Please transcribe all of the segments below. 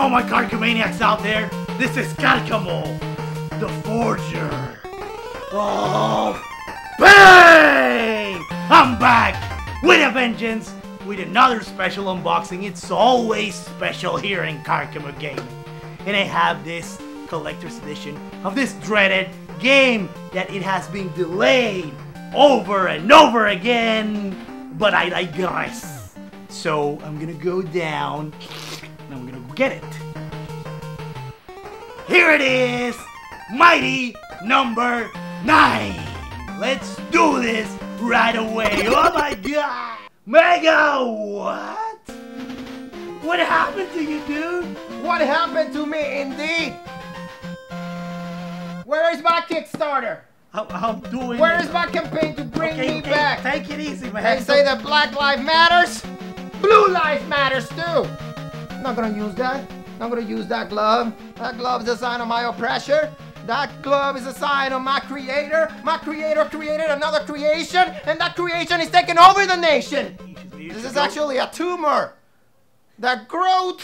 All my Carcomaniacs out there? This is Karcamo, the Forger. Oh, bang! I'm back with a vengeance with another special unboxing. It's always special here in Karcamo Gaming. And I have this collector's edition of this dreaded game that it has been delayed over and over again. But I digress. So I'm gonna go down get it. Here it is! Mighty number nine! Let's do this right away! Oh my god! Mega, what? What happened to you, dude? What happened to me, indeed? Where is my Kickstarter? How, how I'm doing Where it. is my campaign to bring okay, me okay, back? Take it easy, man. They say that Black Lives Matters, Blue Lives Matters too. Not gonna use that. Not gonna use that glove. That glove is a sign of my oppressor. That glove is a sign of my creator. My creator created another creation, and that creation is taking over the nation. This is actually a tumor. That growth,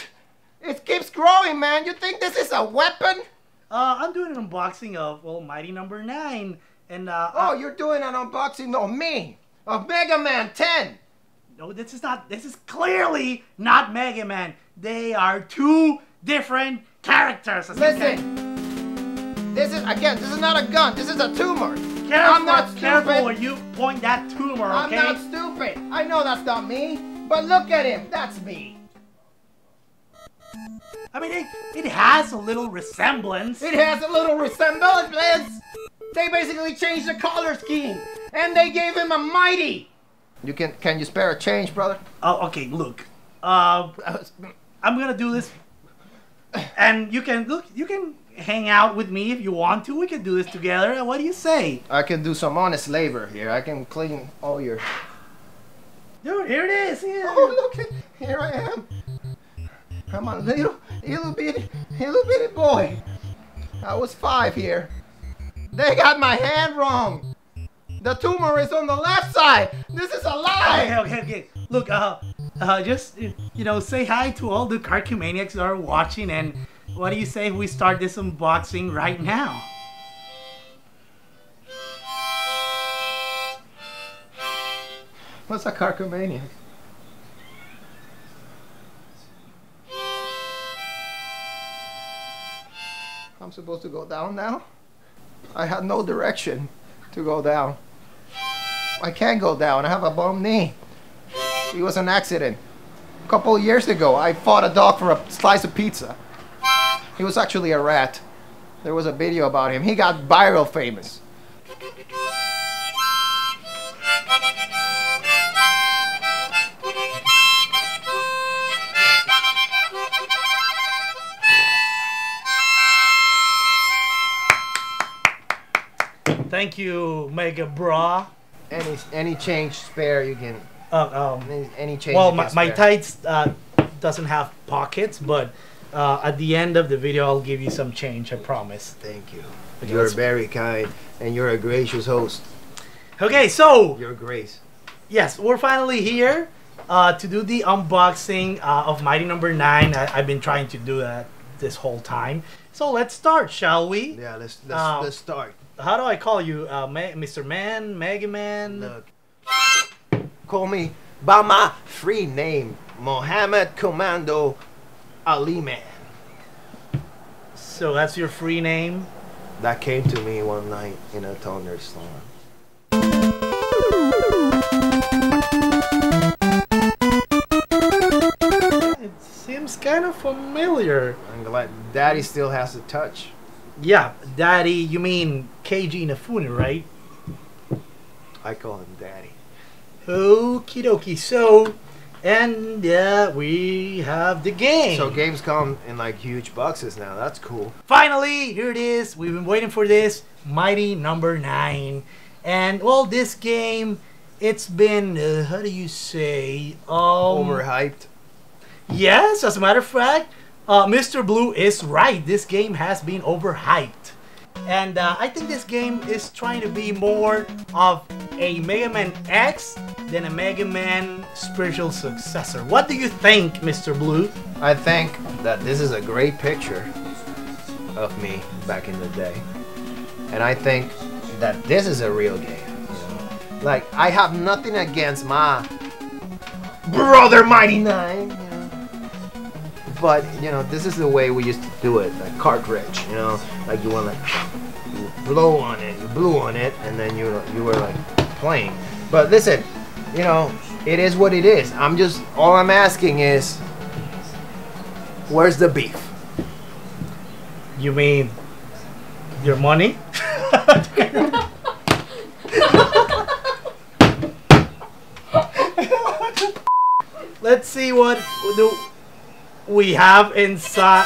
it keeps growing, man. You think this is a weapon? Uh, I'm doing an unboxing of well, Mighty Number Nine, and uh, Oh, uh, you're doing an unboxing of me, of Mega Man 10. No, this is not. This is clearly not Mega Man. They are two different characters. Listen, this is again, this is not a gun. This is a tumor. Careful, I'm not careful stupid. when you point that tumor, I'm not stupid. I know that's not me, but look at him. That's me. I mean, it, it has a little resemblance. It has a little resemblance. They basically changed the color scheme, and they gave him a mighty. You can can you spare a change, brother? Oh, okay, look. Uh, I'm gonna do this, and you can look. You can hang out with me if you want to. We can do this together. What do you say, I can do some honest labor here. I can clean all your. dude? Here it is. Yeah. Oh, look! Here I am. I'm a little, little bitty, little bitty boy. I was five here. They got my hand wrong. The tumor is on the left side. This is a lie. okay, okay. Look, uh, uh, just you know, say hi to all the Carcumaniacs that are watching, and what do you say if we start this unboxing right now? What's a carcomania? I'm supposed to go down now? I had no direction to go down. I can't go down. I have a bum knee. It was an accident. A couple years ago, I fought a dog for a slice of pizza. He was actually a rat. There was a video about him. He got viral famous. Thank you, Mega Bra. Any any change spare you can. Uh, um, Any, any change. well, my, my tights uh, doesn't have pockets, but uh, at the end of the video, I'll give you some change. I promise. Thank you. Okay, You're very kind, and you're a gracious host. Okay, so Your grace. yes, we're finally here uh, to do the unboxing uh, of Mighty Number Nine. I, I've been trying to do that this whole time. So let's start, shall we? Yeah, let's let's, Um, let's start. How do I call you, uh, Ma- Mr. Man, Mega Man? Look. Call me by my free name, Mohammed Commando Ali Man. So that's your free name. That came to me one night in a thunderstorm. It seems kind of familiar. I'm glad Daddy still has a touch. Yeah, Daddy, you mean Keiji Inafune, right? I call him Daddy. Okie dokie. So, and uh, we have the game. So games come in like huge boxes now. That's cool. Finally, here it is. We've been waiting for this. Mighty number nine. And, well, this game, it's been, uh, how do you say? Um, Overhyped. Yes, as a matter of fact, uh, Mr. Blue is right. This game has been overhyped. And uh, I think this game is trying to be more of a Mega Man X than a Mega Man spiritual successor. What do you think, Mr. Blue? I think that this is a great picture of me back in the day. And I think that this is a real game. Like, I have nothing against my brother Mighty Nine. But, you know, this is the way we used to do it, like cartridge, you know. Like, you want like, you blow on it, you blew on it, and then you, you were like playing. But listen, you know, it is what it is. I'm just, all I'm asking is, where's the beef? You mean your money? Let's see what do we have inside.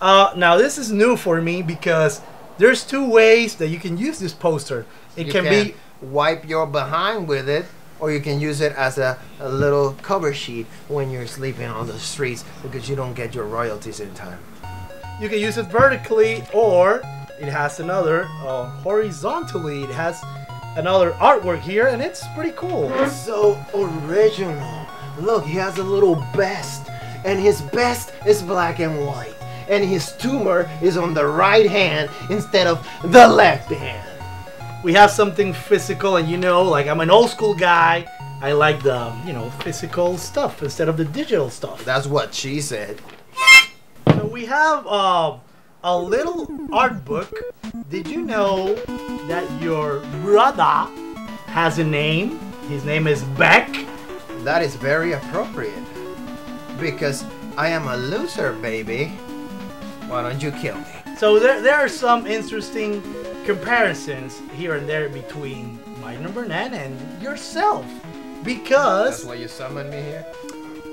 Uh, now this is new for me because there's two ways that you can use this poster. It You can, be wipe your behind with it, or you can use it as a, a little cover sheet when you're sleeping on the streets because you don't get your royalties in time. you can use it vertically or it has another uh, horizontally. It has another artwork here and it's pretty cool. It's So original. Look, he has a little vest, and his best is black and white, and his tumor is on the right hand instead of the left hand. we have something physical and you know like i'm an old school guy. I like the you know physical stuff instead of the digital stuff. That's what she said. so we have uh, a little art book. Did you know that your brother has a name? His name is beck. That is very appropriate because I am a loser, baby. Why don't you kill me? so there, there are some interesting comparisons here and there between my number 9 and yourself because That's why you summoned me here.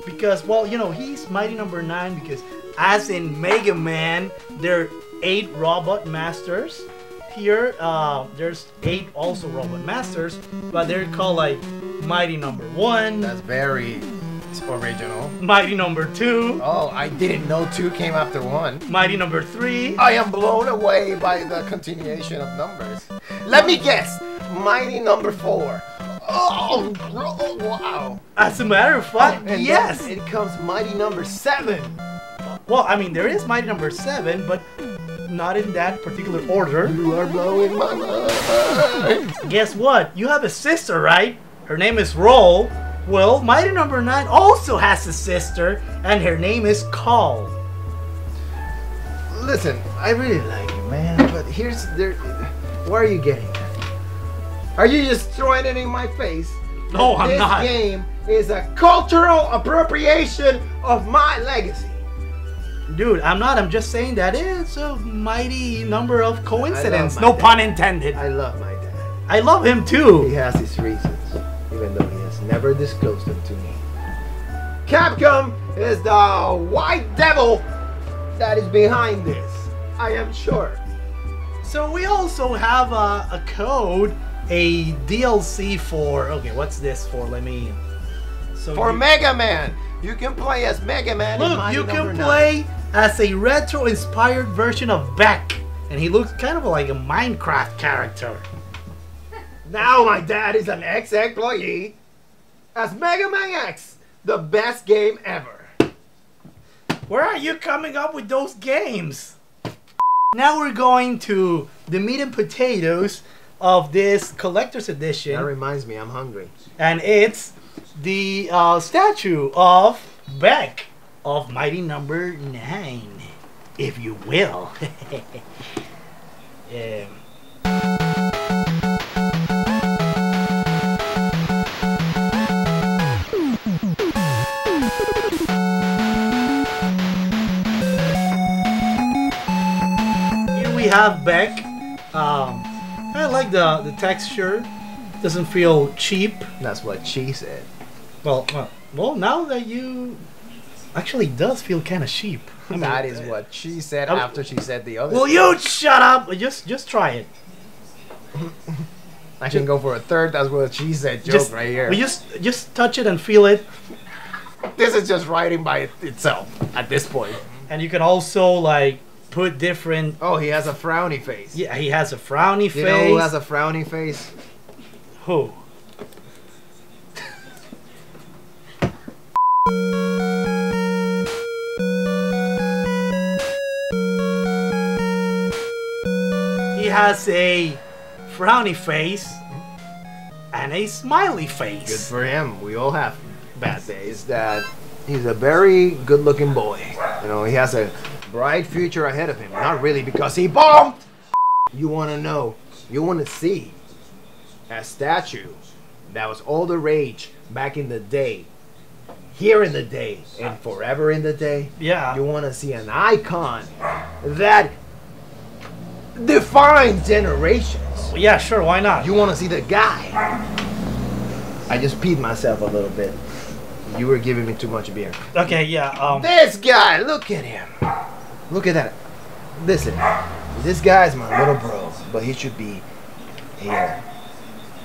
because well you know he's mighty number nine because as in mega man there are eight robot masters here uh, there's eight also robot masters but they're called like mighty number one That's very original. mighty number two Oh, I didn't know two came after one. mighty number three I am blown away by the continuation of numbers. Let me guess. Mighty number four. Oh, oh, wow. as a matter of fact oh, And yes It comes mighty number seven. well i mean there is mighty number seven but not in that particular order You are blowing my mind. guess what? You have a sister, right? Her name is Roll. Well, Mighty Number Nine also has a sister, and her name is Call. Listen, I really like you, man, but here's there. Where are you getting at? Are you just throwing it in my face? No, I'm this not. game is a cultural appropriation of my legacy. Dude, I'm not. I'm just saying that it's a mighty number of coincidence. No dad. pun intended. I love my dad. I love him too. He has his reasons, even though has never disclosed them to me. Capcom is the white devil that is behind this. I am sure. So we also have a, a code, a DLC for. Okay, what's this for? Let me. So For you- Mega Man, you can play as Mega Man. Look, you can Nine. play as a retro-inspired version of Beck, and he looks kind of like a Minecraft character. Now my dad is an ex-employee as Mega Man X, the best game ever. Where are you coming up with those games? Now we're going to the meat and potatoes of this collector's edition. That reminds me, I'm hungry. and it's the uh, statue of Beck of Mighty Number Nine, if you will. um, we have Beck. Um, I like the the texture. Doesn't feel cheap. That's what she said. Well, well, well now that you actually does feel kind of cheap. I mean, that is uh, what she said I'm- after she said the other. Will you shut up? Just just try it. I can go for a third. That's what she said. Joke just right here. just just touch it and feel it, this is just writing by itself at this point. and you can also like put different. Oh, he has a frowny face. Yeah, he has a frowny You face. know who has a frowny face? Who? he has a frowny face and a smiley face. Good for him. We all have bad days. That he's a very good-looking boy. You know, he has a bright future ahead of him. Not really because he bombed. You want to know? You want to see a statue that was all the rage back in the day, here in the day, and forever in the day. Yeah. You want to see an icon that defines generations. yeah, sure. Why not? You want to see the guy. I just peed myself a little bit. You were giving me too much beer. okay, yeah. Um. This guy, look at him. Look at that. Listen, this guy's my little bro, but he should be here.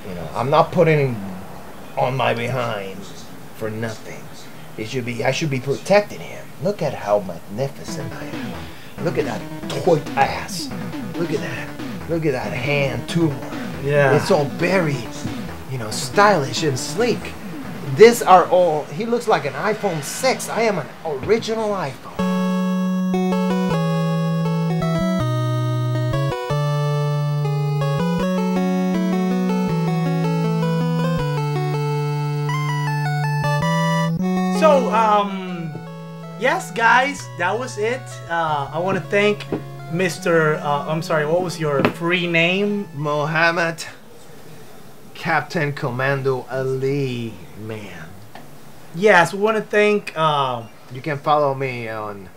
You know, I'm not putting him on my behind for nothing. He should be. I should be protecting him. Look at how magnificent I am. Look at that toy ass. Look at that. Look at that hand tumor. Yeah. It's all very, you know, stylish and sleek. These are all. He looks like an iPhone 6. I am an original iPhone. So, um, yes, guys, that was it. Uh, I want to thank Mr. Uh, I'm sorry, what was your free name? Mohammed Captain Commando Ali, man. Yes, we want to thank. Uh, You can follow me on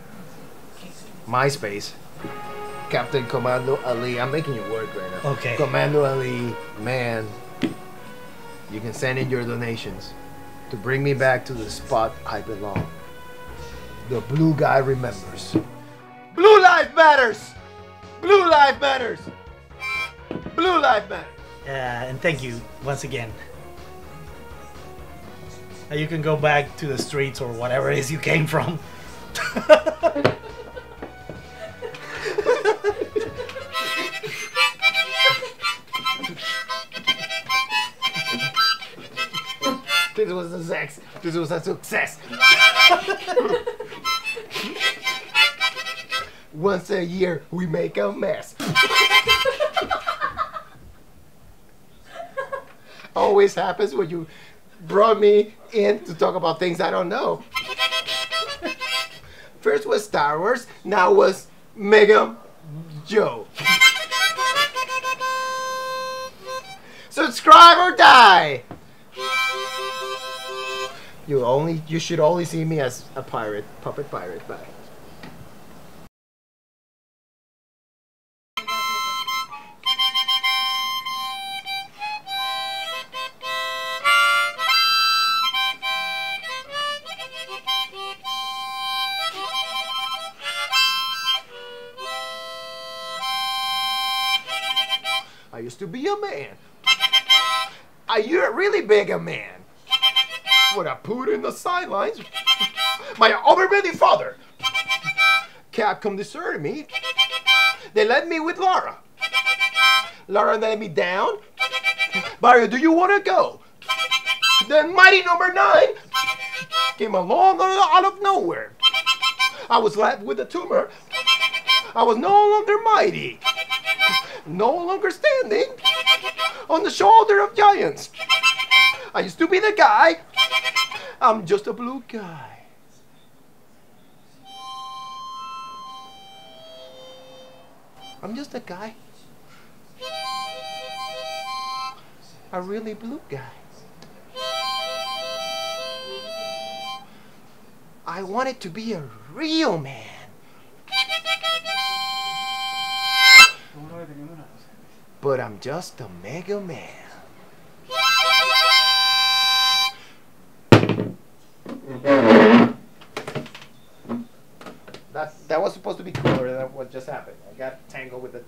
MySpace. Captain Commando Ali. I'm making you work right now. Okay. Commando Ali, man. You can send in your donations to bring me back to the spot I belong. The blue guy remembers. Blue life matters! Blue life matters! Blue life matters! uh, and thank you once again. Uh, you can go back to the streets or whatever it is you came from. This was a sex. This was a success. Once a year, we make a mess. Always happens when you brought me in to talk about things I don't know. First was Star Wars, now was Mega Joe. Subscribe or die! You only you should only see me as a pirate, puppet pirate. Bye. I used to be a man. I you're really big a man. What I put in the sidelines. My overbearing father. Capcom deserted me. They left me with Laura. Laura let me down. Mario, do you want to go? Then mighty number nine came along out of nowhere. I was left with a tumor. I was no longer mighty. No longer standing on the shoulder of giants. I used to be the guy. I'm just a blue guy. I'm just a guy. A really blue guy. I wanted to be a real man. But I'm just a mega man. Supposed to be cooler than what just happened. I got tangled with the